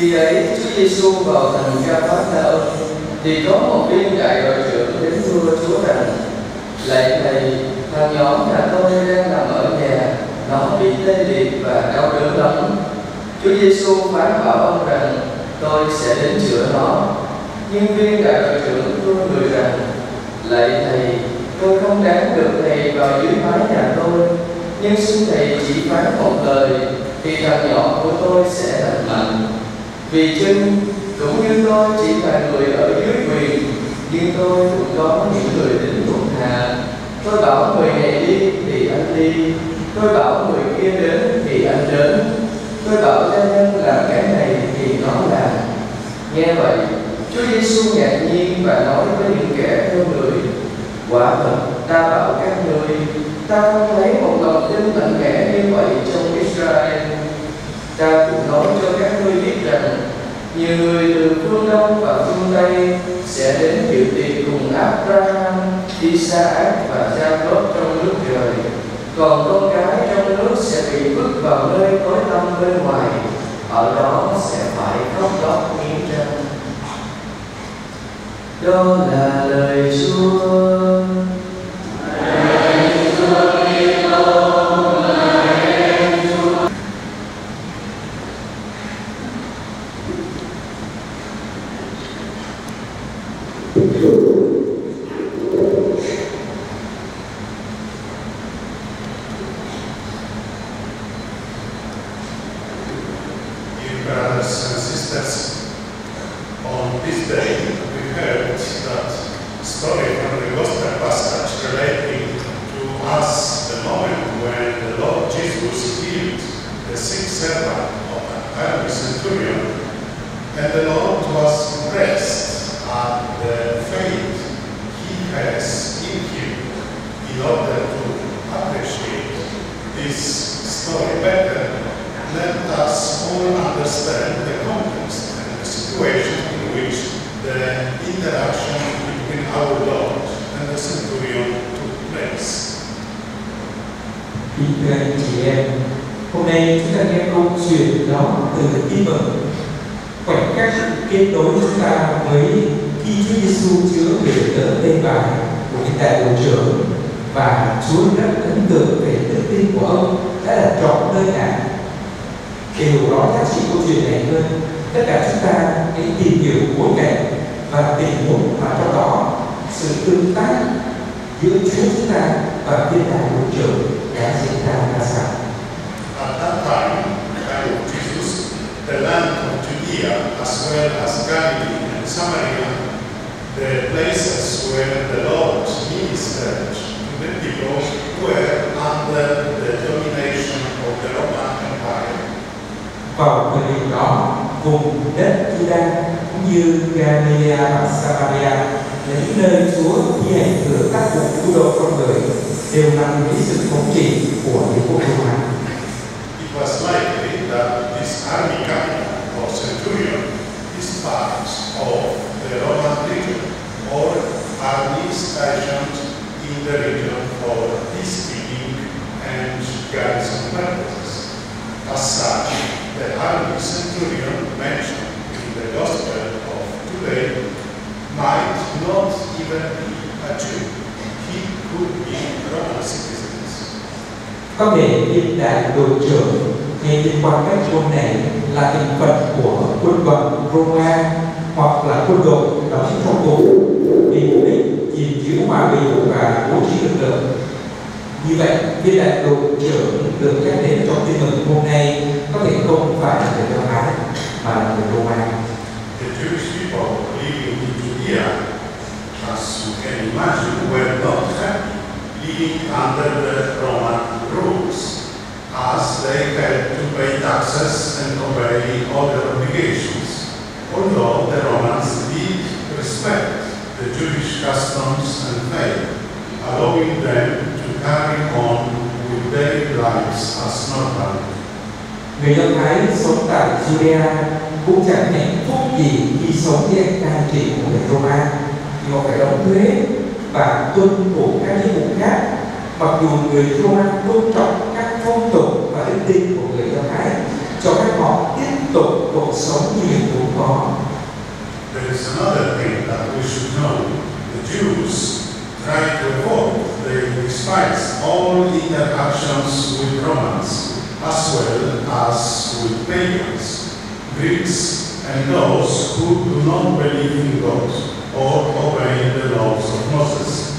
Khi ấy, Chúa Giêsu vào thành Ca Phát Na ông thì có một viên đại đội trưởng đến thưa Chúa rằng, lạy thầy, thằng nhỏ nhà tôi đang nằm ở nhà, nó bị tê liệt và đau đớn lắm. Chúa Giêsu phán bảo ông rằng, tôi sẽ đến chữa nó. Nhưng viên đại đội trưởng thưa người rằng, lạy thầy, tôi không đáng được thầy vào dưới mái nhà tôi, nhưng xin thầy chỉ phán một lời, thì thằng nhỏ của tôi sẽ lành mạnh vì chưng cũng như tôi chỉ là người ở dưới quyền nhưng tôi cũng có những người đến thuộc hạ. Tôi bảo người này đi thì anh đi tôi bảo người kia đến thì anh đến. Tôi bảo gia nhân làm cái này thì nó làm nghe vậy Chúa Giêsu ngạc nhiên và nói với những kẻ theo người quả thật ta bảo các người, ta không thấy một lòng tin mạnh mẽ như vậy trong Israel cha cũng nói cho các ngươi biết rằng nhiều người từ phương đông và phương tây sẽ đến dự tiệc cùng Abraham, Isaac và Jacob trong nước trời. Còn con cái trong nước sẽ bị vứt vào nơi tối tăm bên ngoài, ở đó sẽ phải khóc lóc nghiến răng. Đó là lời Chúa. Tin mừng. Khoảnh khắc kết nối chúng ta với khi Chúa Giêsu chữa về tờ tên bài của cái đại đội trưởng và Chúa rất ấn tượng về đức tin của ông đã là trọn nơi nào để hiểu rõ giá trị câu chuyện này hơn. Tất cả chúng ta hãy tìm hiểu bối cảnh và tình huống mà trong đó, sự tương tác giữa Chúa chúng ta và thiên đàng vũ trưởng đã diễn ra ra sao At that time, the time of Jesus, the land Judea as well as Galilee and Samaria, the places where the Lord ministered to the people were under the domination of the Roman Empire. vào thời điểm đó vùng đất Juda cũng như Galilea và Samaria là những nơi Chúa thi hành cử các cuộc cứu độ con người đều nằm dưới sự thống trị của đế quốc Roma. It was likely that this army or centurion is part of the Roman legion or army stationed in the region for peacekeeping and garrison purposes. As such, the army centurion mentioned in the Gospel of today might not even be a Jew. He could be Roman citizens. Có thể hiện đại đội trưởng thì liên quan các chuông này là thành phần của quân đoàn Roma hoặc là quân đội đóng trong tù vì mục đích gìn giữ hòa bình và bố trí lực lượng. Như vậy, viên đại đội trưởng được nhắc đến trong tin mừng hôm nay có thể không phải là người Do Thái mà là người Roma. The Jewish people living in Judea, as you can imagine, were not happy living under the Roman rules, as they had to pay taxes and obey all their obligations, although the Romans did respect the Jewish customs and faith, allowing them to carry on with their lives as normal. Người Do Thái sống tại Judea cũng chẳng hạnh phúc gì khi sống dưới cai trị của người Roma họ phải đóng thuế và tuân thủ các nghĩa vụ khác mặc dù người Roma tôn trọng phong tục và đức tin của người Do Thái cho phép họ tiếp tục cuộc sống như There is another thing that we should know. The Jews try to avoid, they despise all interactions with Romans as well as with pagans, Greeks, and those who do not believe in God or obey the laws of Moses.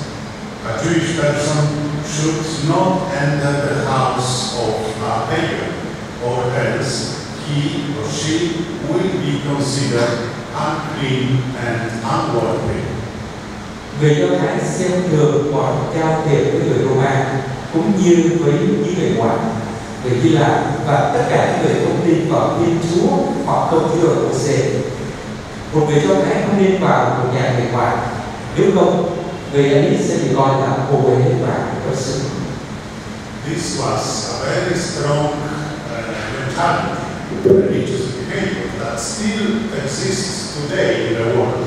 A Jewish person should not enter the house of a pagan, or else he or she will be considered unclean and unworthy. người Do Thái xem thường mọi giao thiệp với người Roma cũng như với những người ngoại người Hy Lạp và tất cả những người không tin vào Thiên Chúa hoặc không chứa ở Môi-se. Một người Do Thái không nên vào một nhà người ngoại, nếu không người ấy sẽ bị gọi là. This was a very strong uh, mentality, religious behavior that still exists today in the world.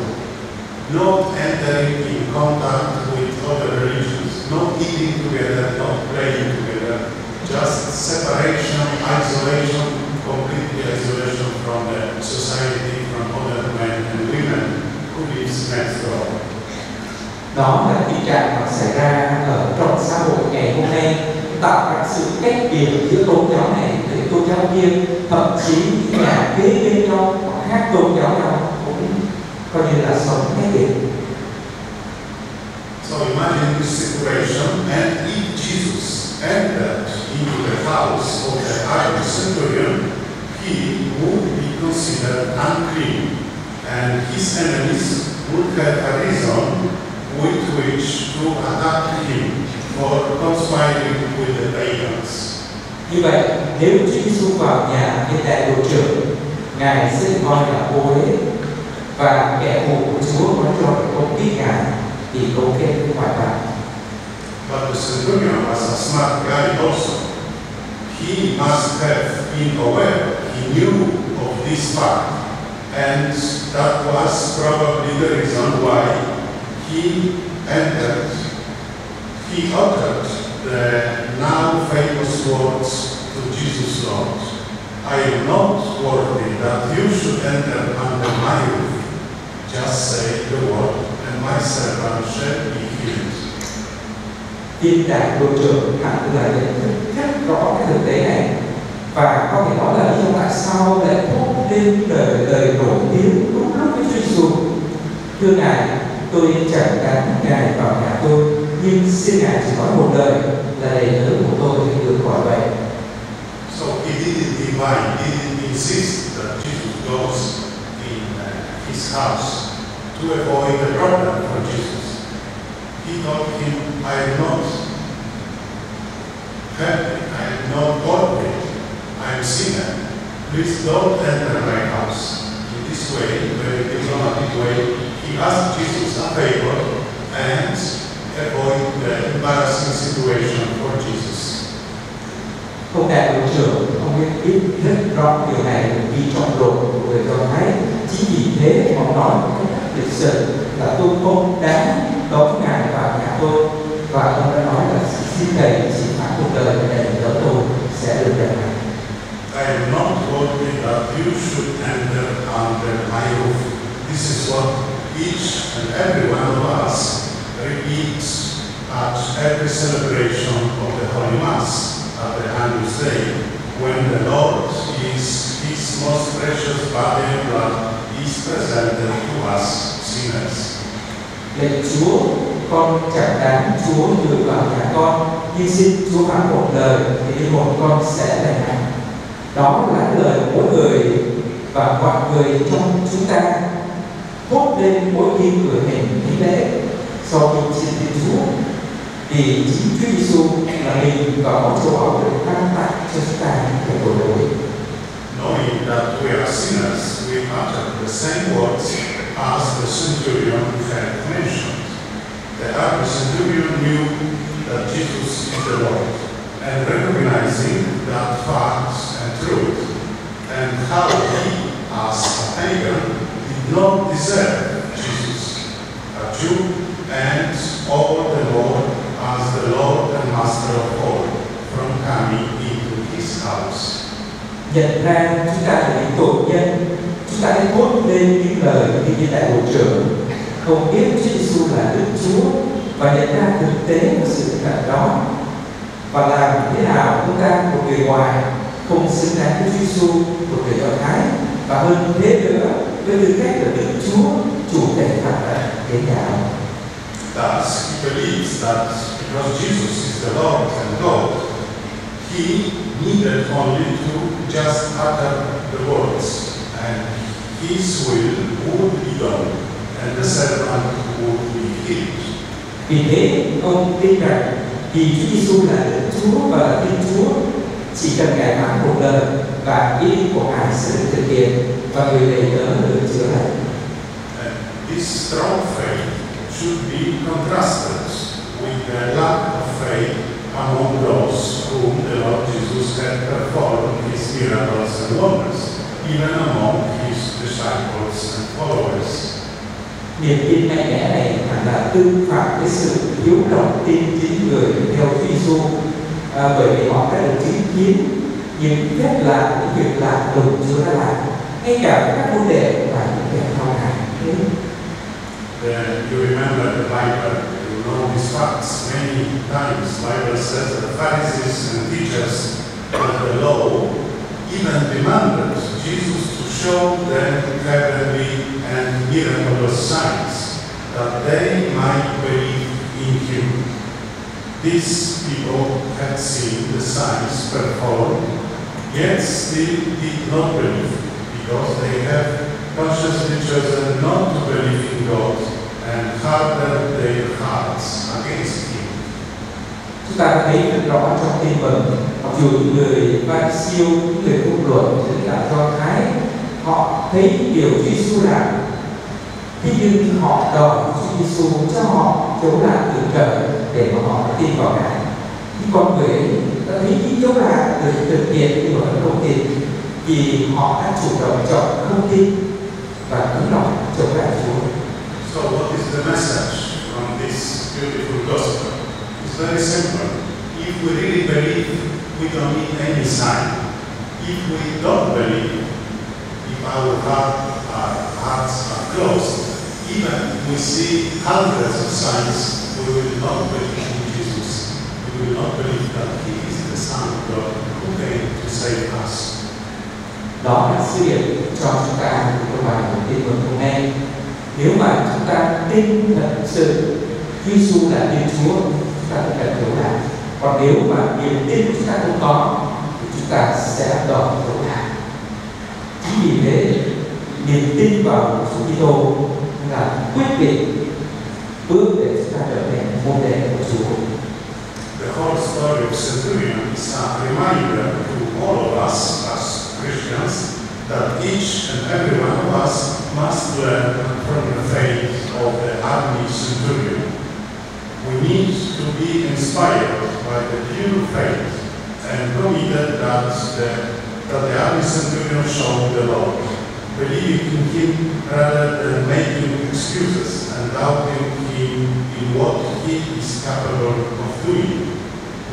Not entering in contact with other religions, not eating together, not playing together, just separation, isolation, complete Đó là tình trạng mà xảy ra ở trong xã hội ngày hôm nay. Tạo ra sự cách biệt giữa tôn giáo này với tôn giáo kia thậm chí nhà kế bên nhau khác tôn giáo nào cũng coi như là sống cách biệt. So imagine this situation, and if Jesus entered into the house of the Iron centurion, he would be considered unclean, and his enemies would have a reason with which to attack him for conspiring with the pagans. Như vậy, nếu Chúa Giêsu vào nhà như đại đội trưởng, Ngài sẽ coi là ô uế và kẻ thù của Chúa cho phải công kích Ngài thì cấu kết với ngoại bang. But the centurion was a smart guy also. He must have been aware, he knew of this fact, and that was probably the reason why he entered, he uttered the now famous words to Jesus Lord. I am not worthy that you should enter under my roof. Just say the word, and my servant shall be healed. Viên đại đội trưởng hẳn là nhận thức rất rõ cái thực tế này và có thể nói là do tại sao lại thốt lên lời lời nổi tiếng đúng lúc với Chúa Giêsu. Thưa ngài, tôi chẳng ngài vào nhà tôi, nhưng xin ngài chỉ một lời là của tôi thì được khỏi bệnh. So he didn't divine, he didn't insist that Jesus goes in uh, his house to avoid the problem for Jesus. He told him, I am not happy, I am not worthy, I am sinner. Please don't enter my house. In this way, very diplomatic way, he asked Jesus favor and avoid the embarrassing situation for Jesus. Ông đại đội trưởng, ông ấy biết rất rõ điều này vì trong luật của người Do Thái. Chính vì thế ông nói một cách rất lịch sự là tôi không đáng đón ngài vào nhà tôi và ông đã nói là xin thầy chỉ phạt một lời để đỡ tôi sẽ được nhận này. I am not worthy that you should enter under my roof. This is what each and every one of us repeats at every celebration of the Holy Mass at the Agnus Day, when the Lord is His most precious body and blood is presented to us sinners. Lạy Chúa, con chẳng đáng Chúa được vào nhà con, nhưng xin Chúa phán một lời thì linh hồn con sẽ lành hạnh. Đó là lời của người và mọi người trong chúng ta thốt lên mỗi khi cử hành thánh lễ sau khi xin Thiên Chúa. vì chính Chúa Giêsu là được ban tặng cho chúng ta những kẻ tội lỗi Knowing that we are sinners, we utter the same words as the centurion had mentioned. The other centurion knew that Jesus is the Lord, and recognizing that fact and truth, and how he, as a pagan, did not deserve Jesus, a Jew, and all the Lord as the Lord and Master of all, from coming into his house. nhận ra chúng ta là những tội nhân. Chúng ta hãy thốt lên những lời như như đại bộ trưởng. Không biết Chúa Giêsu là Đức Chúa và nhận ra thực tế của sự thật đó. Và làm thế nào chúng ta một người ngoài không xứng đáng với Chúa Giêsu một người Do Thái và hơn thế nữa với tư cách là Đức Chúa chủ thể phạt tận thế đạo Thus, he believes that because Jesus is the Lord and God, he needed only to just utter the words, and his will would be done, and the servant would be healed. vì thế ông tin rằng vì Chúa Giêsu là Đức Chúa và là Thiên Chúa chỉ cần ngài phán một lời và ý của ngài sẽ được thực hiện và người này đỡ được chữa lành this strong faith should be contrasted with the lack of faith among those whom the Lord Jesus had performed his miracles and wonders, even among his disciples and followers. niềm tin mạnh mẽ này hẳn là tương phản với sự thiếu lòng tin chính người theo Chúa Giêsu à, bởi vì họ đã được chứng kiến những phép lạ những việc lạ Chúa đã làm ngay cả các đệ và những kẻ ngài thế Then you remember the Bible, you know these facts. Many times Bible says that the Pharisees and teachers of the law even demanded Jesus to show them heavenly and miraculous signs that they might believe in him. These people had seen the signs performed, yet still did not believe, because they have consciously chosen not to believe in God and hardened their hearts against him. chúng ta thấy rất rõ trong tin mừng mặc dù những người văn siêu những người công luật những là do thái họ thấy điều Chúa Giêsu làm thế nhưng họ đòi Chúa Giêsu cho họ chống lại từ trời để mà họ tin vào ngài những con người ấy được thực hiện họ đã chủ động chọn và cứng lại Chúa So what is the message from this beautiful gospel? It's very simple. If we really believe, we don't need any sign. If we don't believe, if our heart, our hearts are closed, even if we see hundreds of signs, we will not believe will not believe that He is the Son of God who came to save us. đó là sứ điệp cho chúng ta của bài của tin mừng hôm nay. Nếu mà chúng ta tin thật sự Chúa Giêsu là Thiên Chúa chúng ta phải cần hiểu là, còn nếu mà niềm tin của chúng ta không có thì chúng ta sẽ đòi hiểu làm chính vì thế niềm tin vào Chúa Kitô là quyết định bước để chúng ta trở thành môn đệ của Chúa. The whole story of Centurion is a reminder to all of us as Christians that each and every one of us must learn from the faith of the army centurion. We need to be inspired by the pure faith and committed that the, that the army centurion showed the Lord, believing in Him rather He is capable of doing.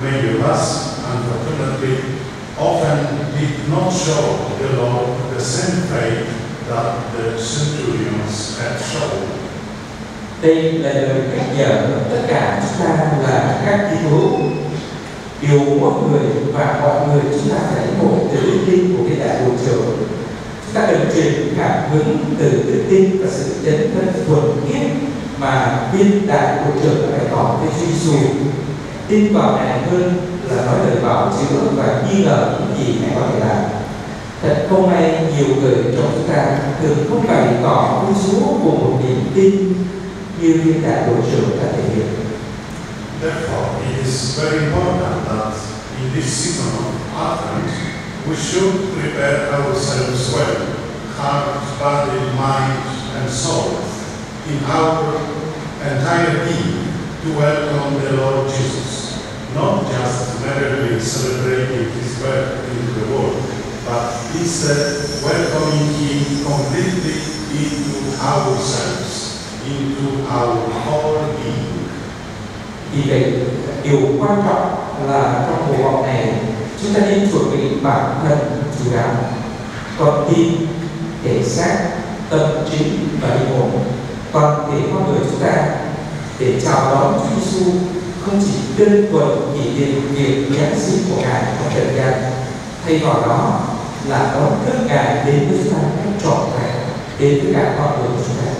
Many of us, unfortunately, often did not show the Lord the same faith that the centurions had shown. đây là lời nhắc nhở tất cả chúng ta là các tín hữu điều mọi người và mọi người chúng ta phải ngộ từ đức tin của cái đại hội trưởng chúng ta cần truyền cảm hứng từ đức tin và sự chân thân thuần khiết mà viên đại bộ trưởng phải bày tỏ với Chúa Giêsu tin vào ngài hơn là nói lời bảo chữa và nghi ngờ những gì mẹ có thể làm. Thật không may nhiều người trong chúng ta thường không bày tỏ vui Chúa của một niềm tin như viên đại bộ trưởng đã thể hiện. Therefore, it is very important that in this season of Advent, we should prepare ourselves well, heart, body, mind, and soul, in our entire being, to welcome the Lord Jesus, not just merely celebrating His birth into the world, but instead welcoming Him completely into ourselves, into our whole being. Vì vậy, điều quan trọng là trong cuộc họp này chúng ta nên chuẩn bị bản thân chú đáo, con tim, thể xác, tâm trí và linh hồn, toàn thể con người chúng ta để chào đón Chúa Giêsu không chỉ đơn thuần kỷ niệm việc giáng sinh của Ngài trong trần gian, thay vào đó là đón thức Ngài đến với chúng ta cách trọn vẹn, đến với cả con người của chúng ta.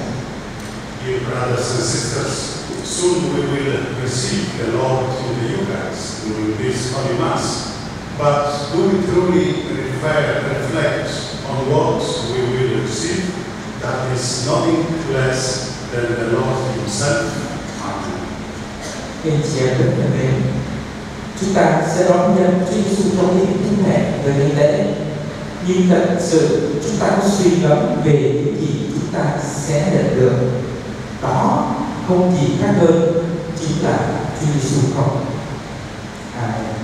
Dear brothers and sisters, soon we will receive the Lord in the Eucharist during this Holy Mass. But do we truly refer, reflect on what we will receive? That is nothing less than the Lord Himself. Amen. Kính chị em rất thân mến, chúng ta sẽ đón nhận Chúa Giêsu trong những thứ lễ về ngày lễ. Nhưng thật sự chúng ta có suy ngẫm về những gì chúng ta sẽ nhận được. Đó không gì khác hơn chính là Chúa Giêsu không. Amen.